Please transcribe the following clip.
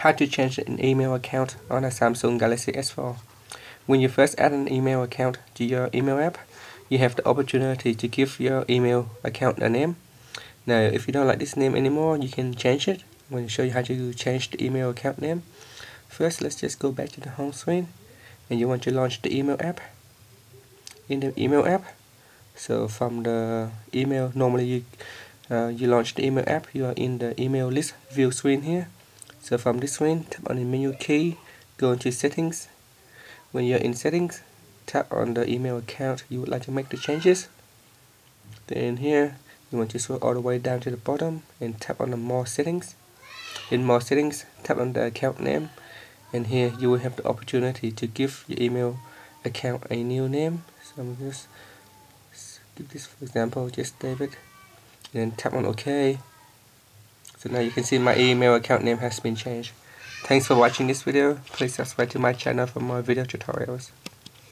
how to change an email account on a Samsung Galaxy S4. When you first add an email account to your email app, you have the opportunity to give your email account a name. Now, if you don't like this name anymore, you can change it. I'm going to show you how to change the email account name. First, let's just go back to the home screen and you want to launch the email app. In the email app, so from the email, normally you uh, you launch the email app, you are in the email list view screen here so from this screen tap on the menu key go into settings. When you're in settings tap on the email account you would like to make the changes. Then here you want to scroll all the way down to the bottom and tap on the more settings. In more settings tap on the account name. And here you will have the opportunity to give your email account a new name. So I'm just give this for example just David. And then tap on OK so now you can see my email account name has been changed. Thanks for watching this video. Please subscribe to my channel for more video tutorials.